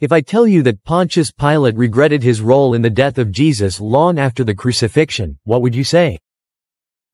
If I tell you that Pontius Pilate regretted his role in the death of Jesus long after the crucifixion, what would you say?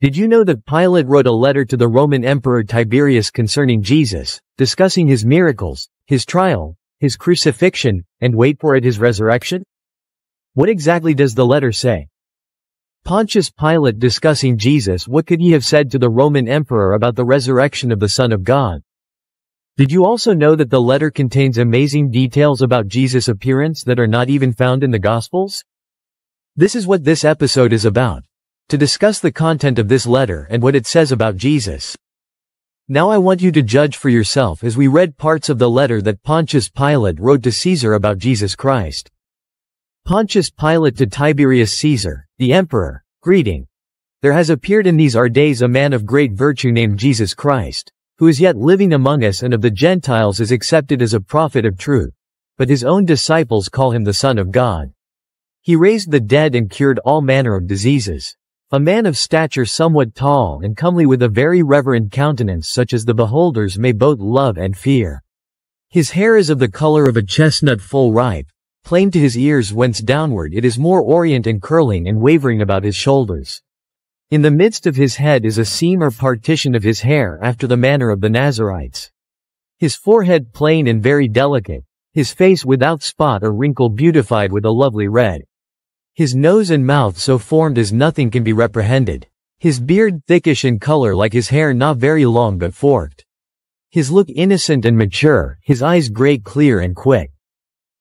Did you know that Pilate wrote a letter to the Roman Emperor Tiberius concerning Jesus, discussing his miracles, his trial, his crucifixion, and wait for it his resurrection? What exactly does the letter say? Pontius Pilate discussing Jesus what could he have said to the Roman emperor about the resurrection of the Son of God? Did you also know that the letter contains amazing details about Jesus' appearance that are not even found in the Gospels? This is what this episode is about. To discuss the content of this letter and what it says about Jesus. Now I want you to judge for yourself as we read parts of the letter that Pontius Pilate wrote to Caesar about Jesus Christ. Pontius Pilate to Tiberius Caesar, the emperor, greeting. There has appeared in these our days a man of great virtue named Jesus Christ, who is yet living among us and of the Gentiles is accepted as a prophet of truth. But his own disciples call him the Son of God. He raised the dead and cured all manner of diseases. A man of stature somewhat tall and comely with a very reverend countenance such as the beholders may both love and fear. His hair is of the color of a chestnut full ripe, plain to his ears whence downward it is more orient and curling and wavering about his shoulders. In the midst of his head is a seam or partition of his hair after the manner of the Nazarites. His forehead plain and very delicate, his face without spot or wrinkle beautified with a lovely red. His nose and mouth so formed as nothing can be reprehended. His beard thickish in color like his hair not very long but forked. His look innocent and mature, his eyes great clear and quick.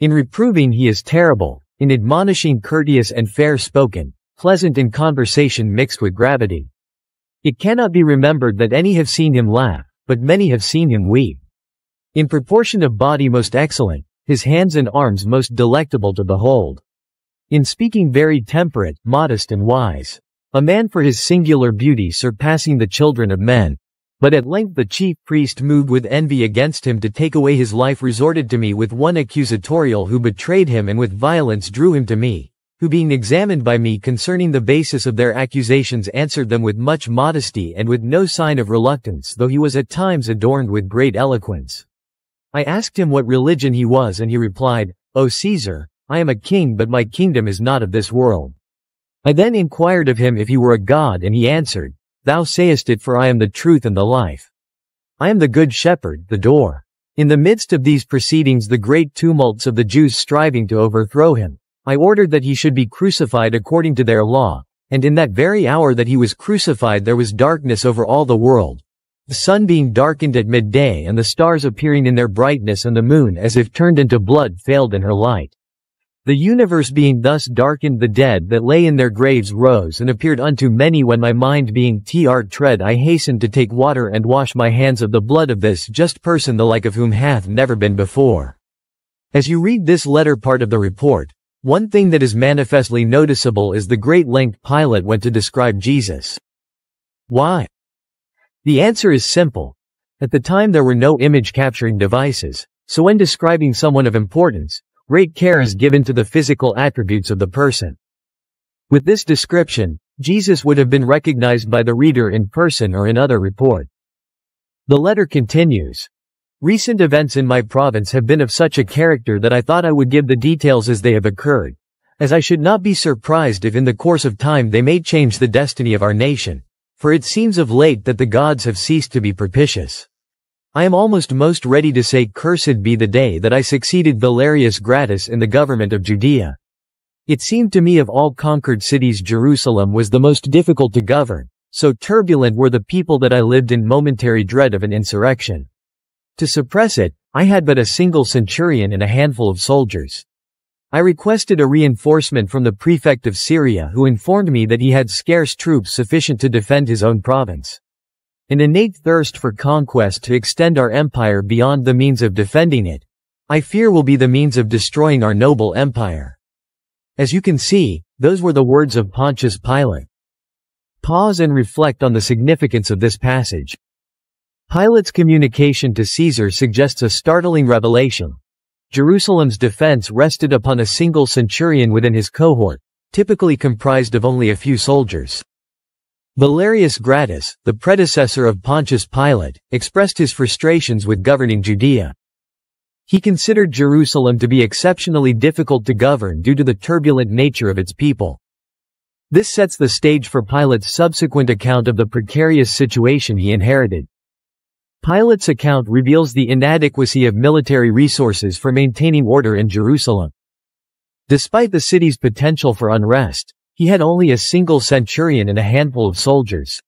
In reproving he is terrible, in admonishing courteous and fair-spoken, pleasant in conversation mixed with gravity. It cannot be remembered that any have seen him laugh, but many have seen him weep. In proportion of body most excellent, his hands and arms most delectable to behold. In speaking very temperate, modest and wise. A man for his singular beauty surpassing the children of men, but at length the chief priest moved with envy against him to take away his life resorted to me with one accusatorial who betrayed him and with violence drew him to me, who being examined by me concerning the basis of their accusations answered them with much modesty and with no sign of reluctance though he was at times adorned with great eloquence. I asked him what religion he was and he replied, O Caesar, I am a king but my kingdom is not of this world. I then inquired of him if he were a god and he answered, Thou sayest it for I am the truth and the life. I am the good shepherd, the door. In the midst of these proceedings the great tumults of the Jews striving to overthrow him, I ordered that he should be crucified according to their law, and in that very hour that he was crucified there was darkness over all the world, the sun being darkened at midday and the stars appearing in their brightness and the moon as if turned into blood failed in her light. The universe being thus darkened the dead that lay in their graves rose and appeared unto many when my mind being tr tread I hastened to take water and wash my hands of the blood of this just person the like of whom hath never been before. As you read this letter part of the report, one thing that is manifestly noticeable is the great length Pilate went to describe Jesus. Why? The answer is simple. At the time there were no image capturing devices, so when describing someone of importance, Great care is given to the physical attributes of the person. With this description, Jesus would have been recognized by the reader in person or in other report. The letter continues. Recent events in my province have been of such a character that I thought I would give the details as they have occurred, as I should not be surprised if in the course of time they may change the destiny of our nation, for it seems of late that the gods have ceased to be propitious. I am almost most ready to say cursed be the day that I succeeded Valerius Gratus in the government of Judea. It seemed to me of all conquered cities Jerusalem was the most difficult to govern, so turbulent were the people that I lived in momentary dread of an insurrection. To suppress it, I had but a single centurion and a handful of soldiers. I requested a reinforcement from the prefect of Syria who informed me that he had scarce troops sufficient to defend his own province. An innate thirst for conquest to extend our empire beyond the means of defending it, I fear will be the means of destroying our noble empire. As you can see, those were the words of Pontius Pilate. Pause and reflect on the significance of this passage. Pilate's communication to Caesar suggests a startling revelation. Jerusalem's defense rested upon a single centurion within his cohort, typically comprised of only a few soldiers. Valerius Gratus, the predecessor of Pontius Pilate, expressed his frustrations with governing Judea. He considered Jerusalem to be exceptionally difficult to govern due to the turbulent nature of its people. This sets the stage for Pilate's subsequent account of the precarious situation he inherited. Pilate's account reveals the inadequacy of military resources for maintaining order in Jerusalem. Despite the city's potential for unrest, he had only a single centurion and a handful of soldiers.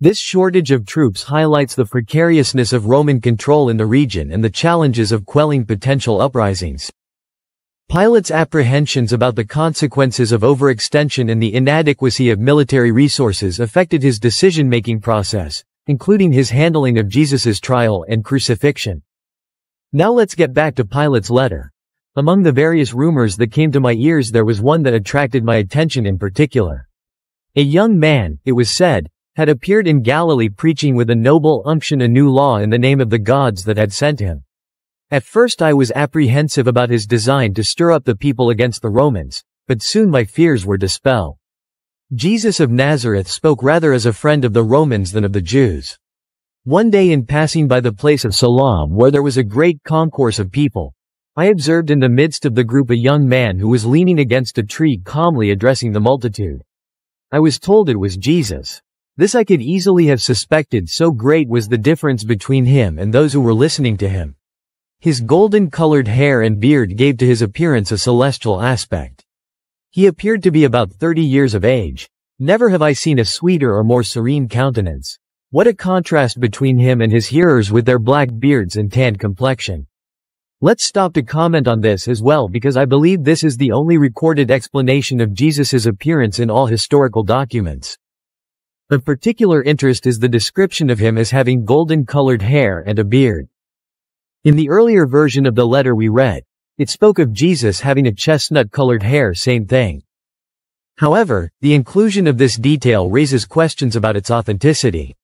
This shortage of troops highlights the precariousness of Roman control in the region and the challenges of quelling potential uprisings. Pilate's apprehensions about the consequences of overextension and the inadequacy of military resources affected his decision-making process, including his handling of Jesus's trial and crucifixion. Now let's get back to Pilate's letter. Among the various rumors that came to my ears there was one that attracted my attention in particular. A young man, it was said, had appeared in Galilee preaching with a noble unction a new law in the name of the gods that had sent him. At first I was apprehensive about his design to stir up the people against the Romans, but soon my fears were dispelled. Jesus of Nazareth spoke rather as a friend of the Romans than of the Jews. One day in passing by the place of Siloam where there was a great concourse of people, I observed in the midst of the group a young man who was leaning against a tree calmly addressing the multitude. I was told it was Jesus. This I could easily have suspected so great was the difference between him and those who were listening to him. His golden-colored hair and beard gave to his appearance a celestial aspect. He appeared to be about 30 years of age. Never have I seen a sweeter or more serene countenance. What a contrast between him and his hearers with their black beards and tanned complexion. Let's stop to comment on this as well because I believe this is the only recorded explanation of Jesus' appearance in all historical documents. Of particular interest is the description of him as having golden-colored hair and a beard. In the earlier version of the letter we read, it spoke of Jesus having a chestnut-colored hair same thing. However, the inclusion of this detail raises questions about its authenticity.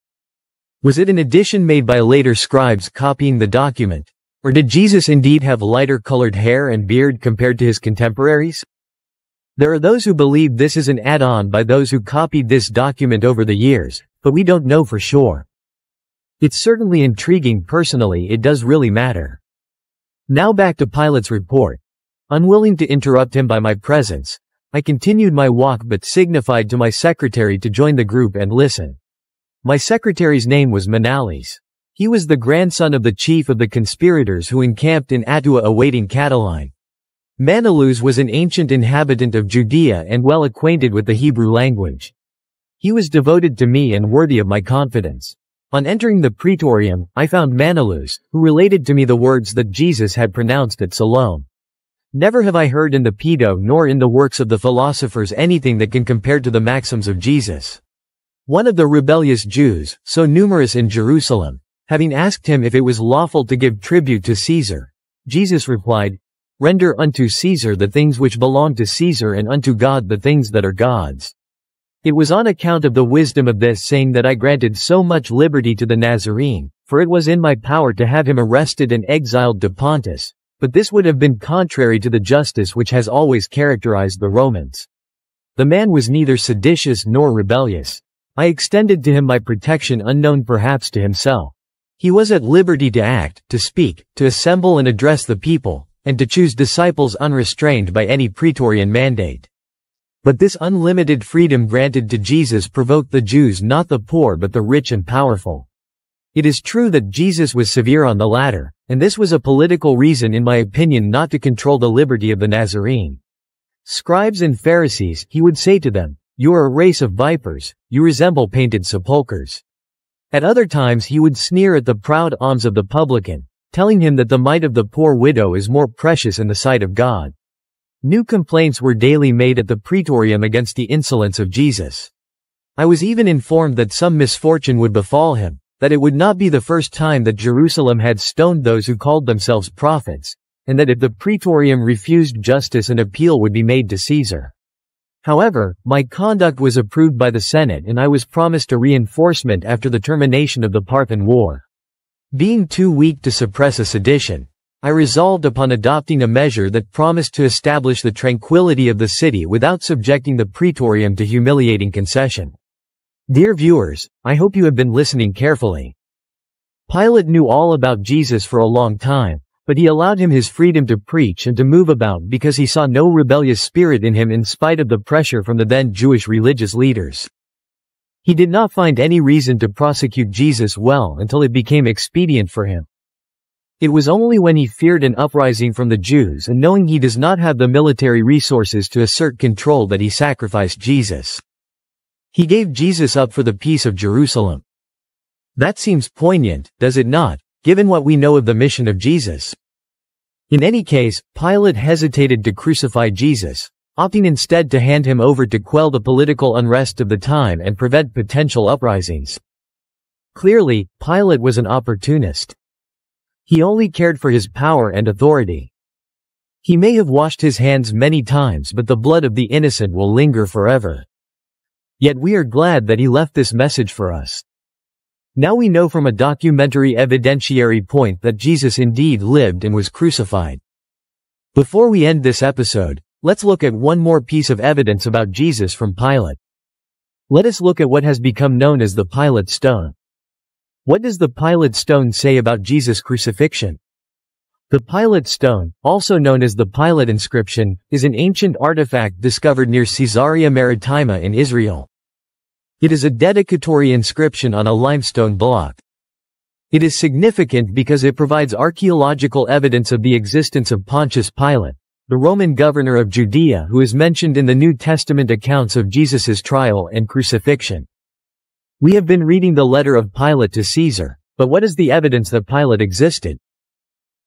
Was it an addition made by later scribes copying the document? Or did Jesus indeed have lighter colored hair and beard compared to his contemporaries? There are those who believe this is an add-on by those who copied this document over the years, but we don't know for sure. It's certainly intriguing personally it does really matter. Now back to Pilate's report. Unwilling to interrupt him by my presence, I continued my walk but signified to my secretary to join the group and listen. My secretary's name was Manalius. He was the grandson of the chief of the conspirators who encamped in Atua awaiting Catiline. Manalus was an ancient inhabitant of Judea and well acquainted with the Hebrew language. He was devoted to me and worthy of my confidence. On entering the praetorium, I found Manalus, who related to me the words that Jesus had pronounced at Siloam. Never have I heard in the Pedo nor in the works of the philosophers anything that can compare to the maxims of Jesus. One of the rebellious Jews, so numerous in Jerusalem, having asked him if it was lawful to give tribute to Caesar, Jesus replied, Render unto Caesar the things which belong to Caesar and unto God the things that are God's. It was on account of the wisdom of this saying that I granted so much liberty to the Nazarene, for it was in my power to have him arrested and exiled to Pontus, but this would have been contrary to the justice which has always characterized the Romans. The man was neither seditious nor rebellious. I extended to him my protection unknown perhaps to himself. He was at liberty to act, to speak, to assemble and address the people, and to choose disciples unrestrained by any praetorian mandate. But this unlimited freedom granted to Jesus provoked the Jews not the poor but the rich and powerful. It is true that Jesus was severe on the latter, and this was a political reason in my opinion not to control the liberty of the Nazarene. Scribes and Pharisees, he would say to them, you are a race of vipers, you resemble painted sepulchres. At other times he would sneer at the proud alms of the publican, telling him that the mite of the poor widow is more precious in the sight of God. New complaints were daily made at the praetorium against the insolence of Jesus. I was even informed that some misfortune would befall him, that it would not be the first time that Jerusalem had stoned those who called themselves prophets, and that if the praetorium refused justice an appeal would be made to Caesar. However, my conduct was approved by the Senate and I was promised a reinforcement after the termination of the Parthian War. Being too weak to suppress a sedition, I resolved upon adopting a measure that promised to establish the tranquility of the city without subjecting the praetorium to humiliating concession. Dear viewers, I hope you have been listening carefully. Pilate knew all about Jesus for a long time, but he allowed him his freedom to preach and to move about because he saw no rebellious spirit in him in spite of the pressure from the then Jewish religious leaders. He did not find any reason to prosecute Jesus well until it became expedient for him. It was only when he feared an uprising from the Jews and knowing he does not have the military resources to assert control that he sacrificed Jesus. He gave Jesus up for the peace of Jerusalem. That seems poignant, does it not, given what we know of the mission of Jesus? In any case, Pilate hesitated to crucify Jesus, opting instead to hand him over to quell the political unrest of the time and prevent potential uprisings. Clearly, Pilate was an opportunist. He only cared for his power and authority. He may have washed his hands many times but the blood of the innocent will linger forever. Yet we are glad that he left this message for us. Now we know from a documentary evidentiary point that Jesus indeed lived and was crucified. Before we end this episode, let's look at one more piece of evidence about Jesus from Pilate. Let us look at what has become known as the Pilate Stone. What does the Pilate Stone say about Jesus' crucifixion? The Pilate Stone, also known as the Pilate Inscription, is an ancient artifact discovered near Caesarea Maritima in Israel. It is a dedicatory inscription on a limestone block. It is significant because it provides archaeological evidence of the existence of Pontius Pilate, the Roman governor of Judea who is mentioned in the New Testament accounts of Jesus' trial and crucifixion. We have been reading the letter of Pilate to Caesar, but what is the evidence that Pilate existed?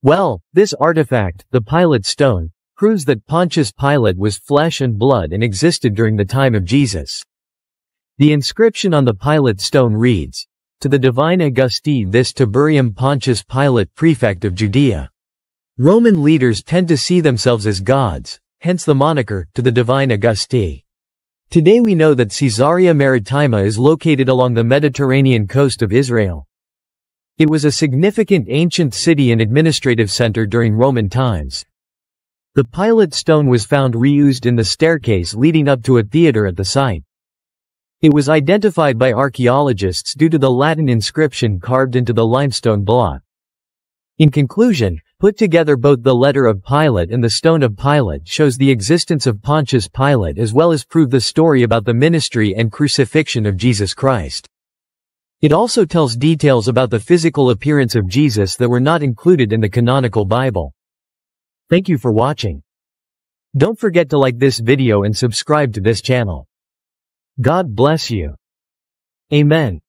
Well, this artifact, the Pilate stone, proves that Pontius Pilate was flesh and blood and existed during the time of Jesus. The inscription on the Pilate stone reads, To the divine Augusti this Tiberium Pontius Pilate prefect of Judea. Roman leaders tend to see themselves as gods, hence the moniker, to the divine Augusti. Today we know that Caesarea Maritima is located along the Mediterranean coast of Israel. It was a significant ancient city and administrative center during Roman times. The Pilate stone was found reused in the staircase leading up to a theater at the site. It was identified by archaeologists due to the Latin inscription carved into the limestone block. In conclusion, Put together both the letter of Pilate and the stone of Pilate shows the existence of Pontius Pilate as well as prove the story about the ministry and crucifixion of Jesus Christ. It also tells details about the physical appearance of Jesus that were not included in the canonical Bible. Thank you for watching. Don't forget to like this video and subscribe to this channel. God bless you. Amen.